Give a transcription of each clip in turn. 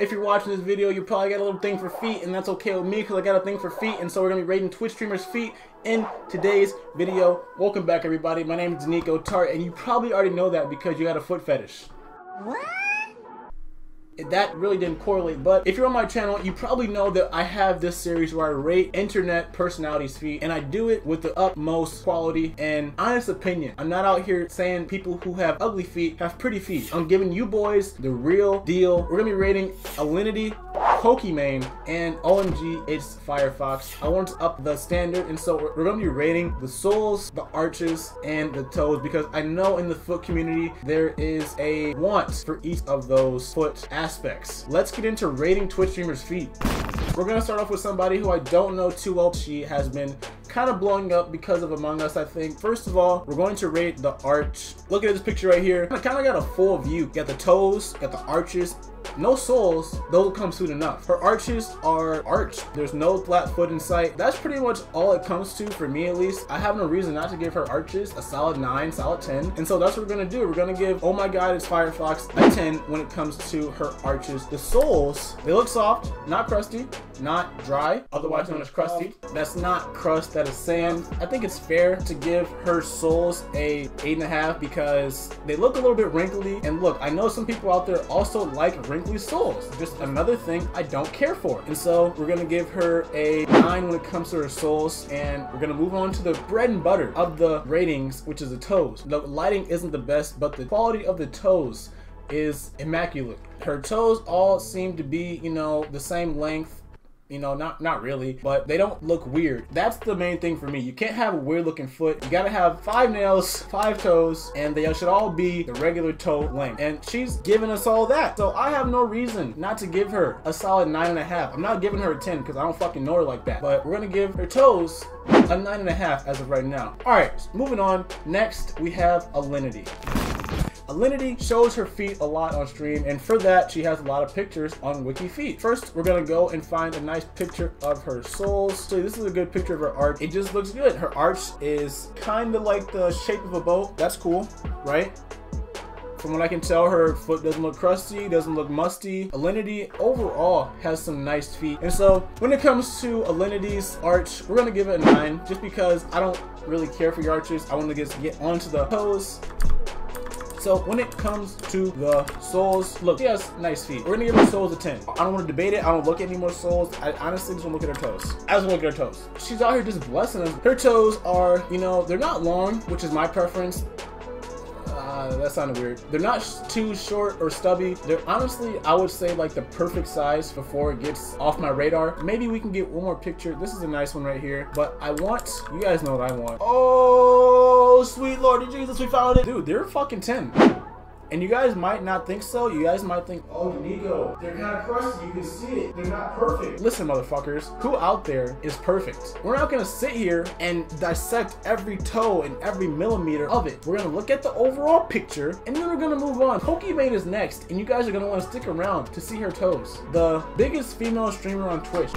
If you're watching this video, you probably got a little thing for feet, and that's okay with me because I got a thing for feet, and so we're gonna be rating Twitch streamers' feet in today's video. Welcome back, everybody. My name is Niko Tartt, and you probably already know that because you got a foot fetish. What? That really didn't correlate. But if you're on my channel, you probably know that I have this series where I rate internet personalities' feet, and I do it with the utmost quality and honest opinion. I'm not out here saying people who have ugly feet have pretty feet. I'm giving you boys the real deal. We're gonna be rating Alinity, Pokimane, and OMG, it's Firefox. I want to up the standard, and so we're gonna be rating the soles, the arches, and the toes because I know in the foot community there is a want for each of those foot aspects aspects. Let's get into rating Twitch streamers' feet. We're gonna start off with somebody who I don't know too well. She has been kind of blowing up because of Among Us, I think. First of all, we're going to rate the arch. Look at this picture right here. I kind of got a full view. Got the toes, got the arches, no soles, those will come soon enough. Her arches are arched. There's no flat foot in sight. That's pretty much all it comes to for me at least. I have no reason not to give her arches a solid 9, solid 10. And so that's what we're gonna do. We're gonna give Oh My God It's Firefox a 10 when it comes to her arches. The soles, they look soft, not crusty, not dry, otherwise known as crusty. That's not crust, that is sand. I think it's fair to give her soles a 8.5 because they look a little bit wrinkly. And look, I know some people out there also like wrinkly wrinkly soles. Just another thing I don't care for. And so we're gonna give her a nine when it comes to her soles, and we're gonna move on to the bread and butter of the ratings, which is the toes. The lighting isn't the best, but the quality of the toes is immaculate. Her toes all seem to be, you know, the same length you know, not not really, but they don't look weird. That's the main thing for me. You can't have a weird looking foot. You gotta have five nails, five toes, and they should all be the regular toe length. And she's giving us all that. So I have no reason not to give her a solid nine and a half. I'm not giving her a 10 because I don't fucking know her like that. But we're gonna give her toes a nine and a half as of right now. All right, moving on. Next, we have Alinity. Alinity shows her feet a lot on stream, and for that, she has a lot of pictures on Wiki Feet. First, we're gonna go and find a nice picture of her soles. So this is a good picture of her arch. It just looks good. Her arch is kind of like the shape of a boat. That's cool, right? From what I can tell, her foot doesn't look crusty, doesn't look musty. Alinity overall has some nice feet. And so when it comes to Alinity's arch, we're gonna give it a nine just because I don't really care for your arches. I want to just get onto the toes. So when it comes to the soles, look, she has nice feet. We're gonna give her soles a 10. I don't want to debate it. I don't look at any more soles. I honestly just want to look at her toes. I just want to look at her toes. She's out here just blessing us. Her toes are, you know, they're not long, which is my preference. Uh, that sounded weird. They're not too short or stubby. They're honestly, I would say like the perfect size before it gets off my radar. Maybe we can get one more picture. This is a nice one right here. But I want, you guys know what I want. Oh, sweet Lord Jesus, we found it. Dude, they're fucking 10. And you guys might not think so. You guys might think, oh, Niko, they're kind of crusty. You can see it. They're not perfect. Listen, motherfuckers, who out there is perfect? We're not gonna sit here and dissect every toe and every millimeter of it. We're gonna look at the overall picture and then we're gonna move on. Pokimane is next, and you guys are gonna wanna stick around to see her toes. The biggest female streamer on Twitch.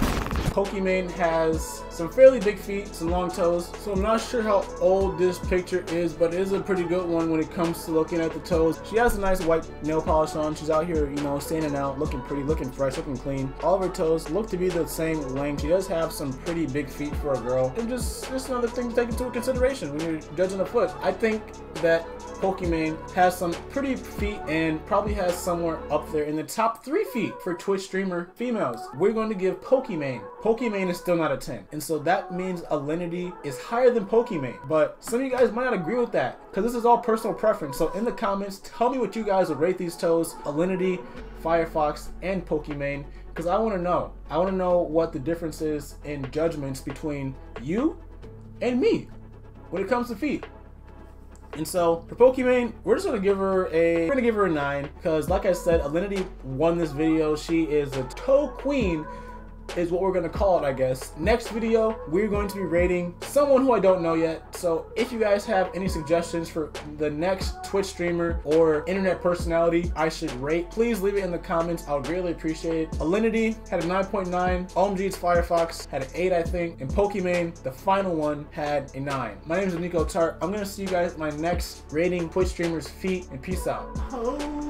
Pokimane has some fairly big feet, some long toes, so I'm not sure how old this picture is, but it is a pretty good one when it comes to looking at the toes. She has a nice white nail polish on. She's out here, you know, standing out, looking pretty, looking fresh, looking clean. All of her toes look to be the same length. She does have some pretty big feet for a girl. And just, just another thing to take into consideration when you're judging a foot. I think that Pokimane has some pretty feet and probably has somewhere up there in the top three feet for Twitch streamer females. We're going to give Pokimane. Pokimane is still not a 10. And so that means Alinity is higher than Pokimane. But some of you guys might not agree with that because this is all personal preference. So in the comments, tell me what you guys would rate these toes, Alinity, Firefox, and Pokimane because I want to know. I want to know what the difference is in judgments between you and me when it comes to feet. And so for Pokimane, we're just gonna give her a we're gonna give her a nine because like I said, Alinity won this video. She is a toe queen is what we're gonna call it, I guess. Next video, we're going to be rating someone who I don't know yet. So if you guys have any suggestions for the next Twitch streamer or internet personality I should rate, please leave it in the comments. I'll greatly appreciate it. Alinity had a 9.9, OMG's Firefox had an 8, I think, and Pokimane, the final one, had a 9. My name is Niko Tartt. I'm gonna see you guys my next rating Twitch streamers feet and peace out. Oh.